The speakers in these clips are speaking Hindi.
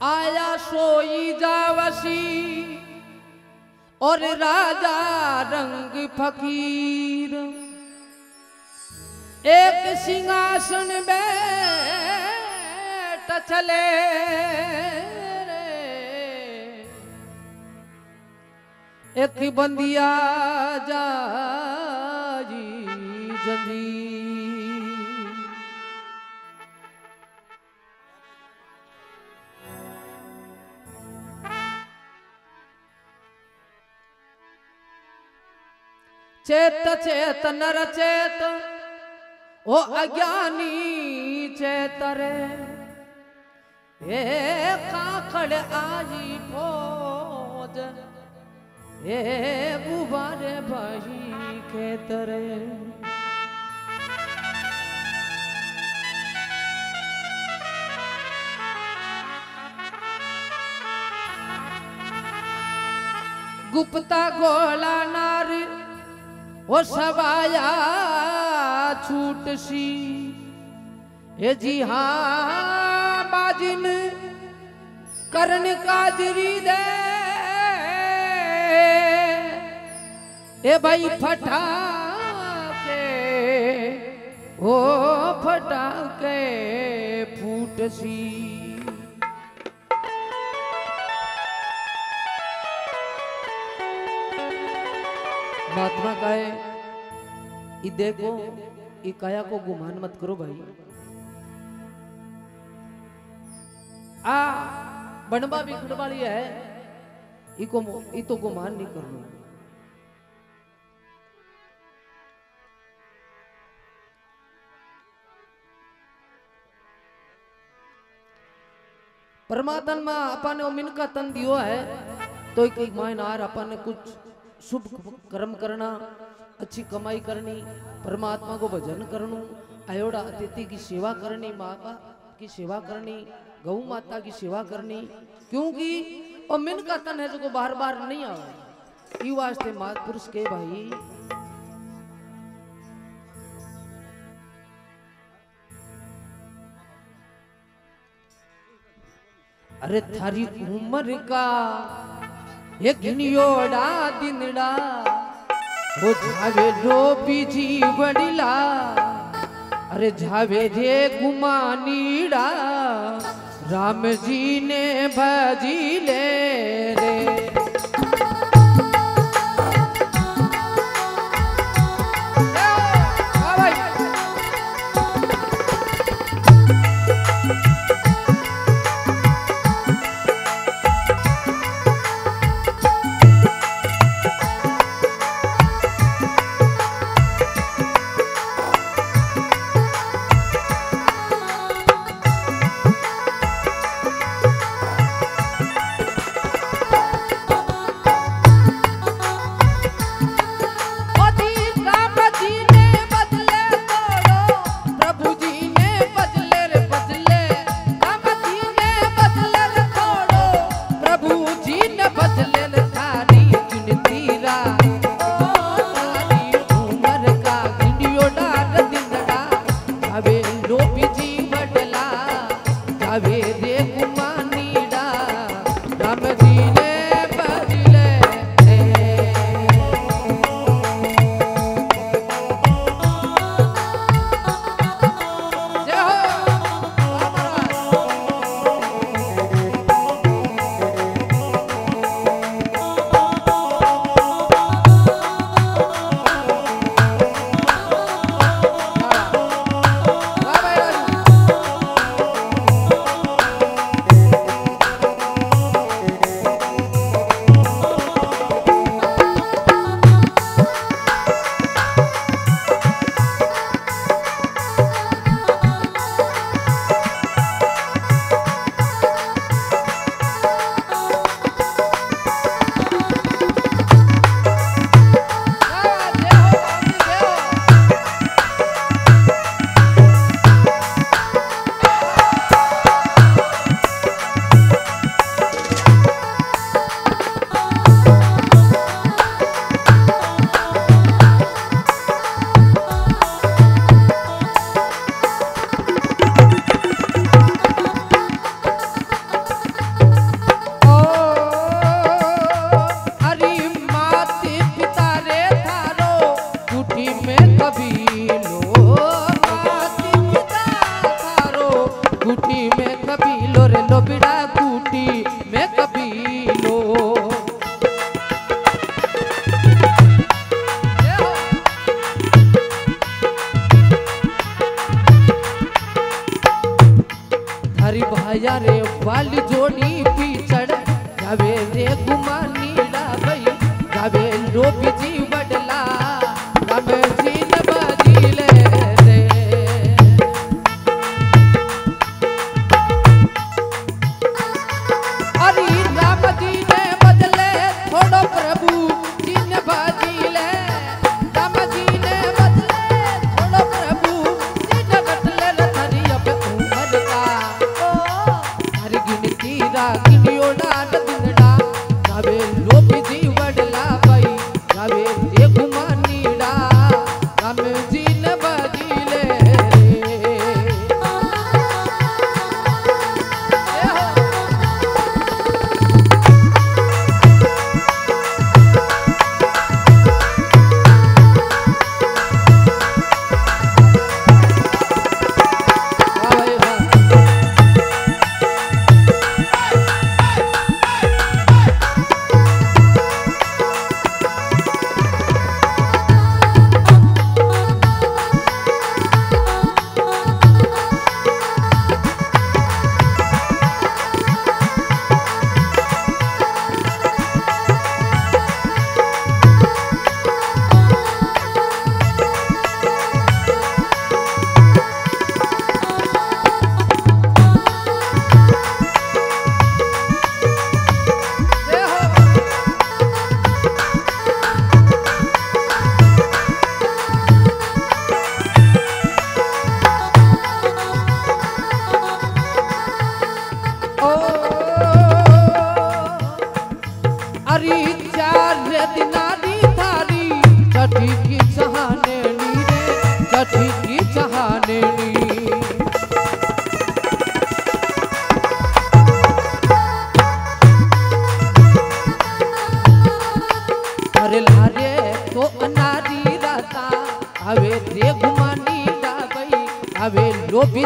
आया सोई जावसी और राजा रंग फकीर। एक सिंहासन बैठ चले एक बंदिया जाजी जंजीर चेत चेत, नर चेत। ओ अज्ञानी चेत रे। हे काकड़ आजी फौज हे गुबारे भाई खेत रे। गुप्ता गोला नारी ओ सवाया छूट सी हे जी हाँ बाजिन करण काजरी दे। ए भाई फटा के ओ फटा के फूट सी महात्मा का है। ई देखो, ई काया को गुमान मत करो भाई। आ बनबा बिखड़ वाली है। इको ई तो गुमान नहीं करना परमात्मा अपन ने मिन का तन दियो है तो एक मायनार अपन ने कुछ शुभ कर्म करना, अच्छी कमाई करनी, परमात्मा को भजन करनु, अयोड़ा अतिथि की सेवा करनी, माता की सेवा करनी गौ माता की सेवा करनी, क्योंकि और मिन का तन है जो बार बार नहीं ई वास्ते महापुरुष के भाई, अरे थारी उम्र का ये घिनियोड़ा दिनड़ा वो झावे रो बीजी बड़ीला अरे झावे रे गुमानीड़ा राम जी ने রে কুমার हरि भाया रे, बाल जोड़ी पीछड़ जावे रे गुमा नीला भई जावे लोपी जी बड़ हवे लोभी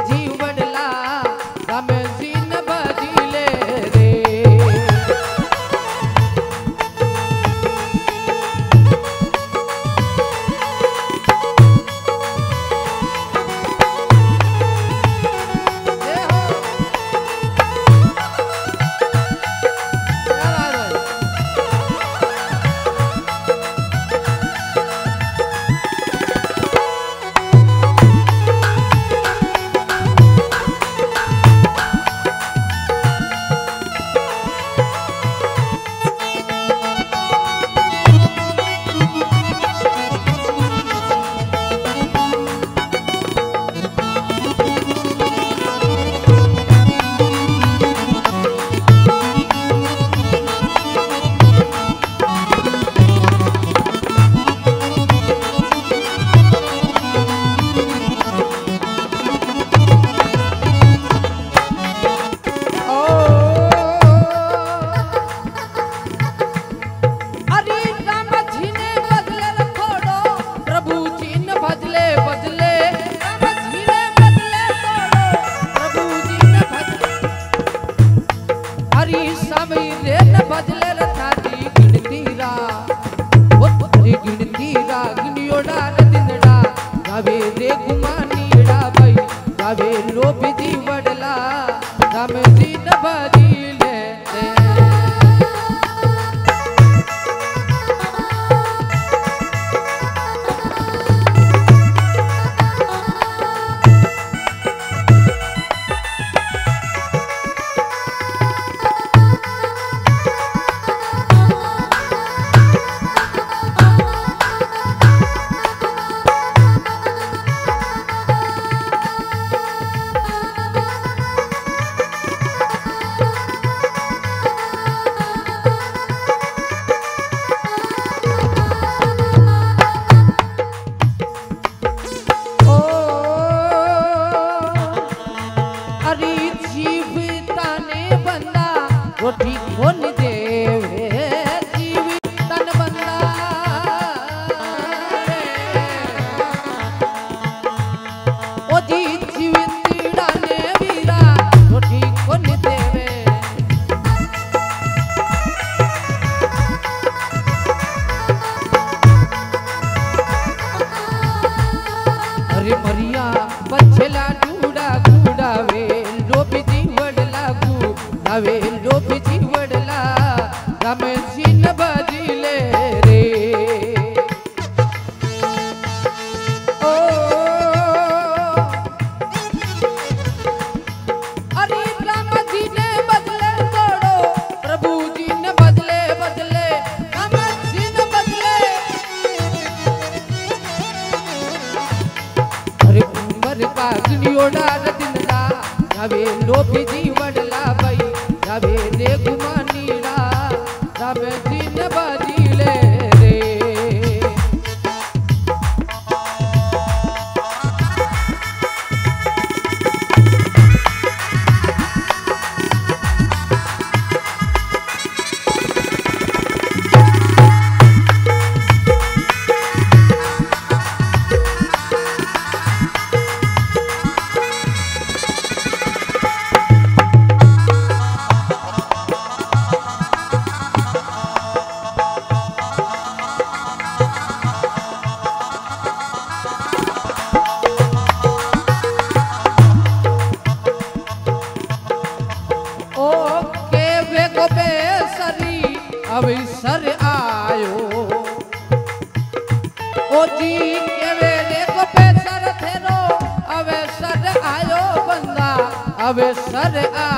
अवसर आयो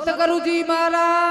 सतगुरु जी महाराज।